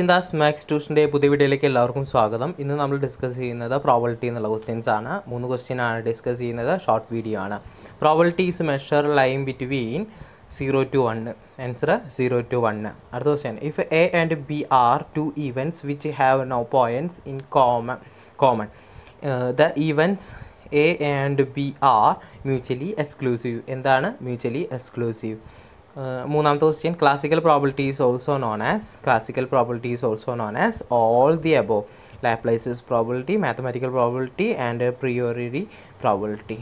ചിന്താസ് max ട്യൂഷന്റെ പുതിയ വീഡിയോയിലേക്ക് എല്ലാവർക്കും സ്വാഗതം. ഇന്ന് നമ്മൾ ഡിസ്കസ് ചെയ്യുന്നത് പ്രോബിലിറ്റി എന്നുള്ള ക്വസ്റ്റ്യൻസ് ആണ്. മൂന്ന് ക്വസ്റ്റ്യൻ ആണ് ഡിസ്കസ് ചെയ്യുന്നത്. ഷോർട്ട് വീഡിയോ ആണ്. Probability is measure line between zero to one answer zero to one അടുത്ത question if A and B are two events which have no points in common common the events A and B are mutually exclusive എന്താണ്? Mutually exclusive മൂന്നാമത്തെ question classical probability is also known as classical probability is also known as all the above Laplace's probability mathematical probability and priority probability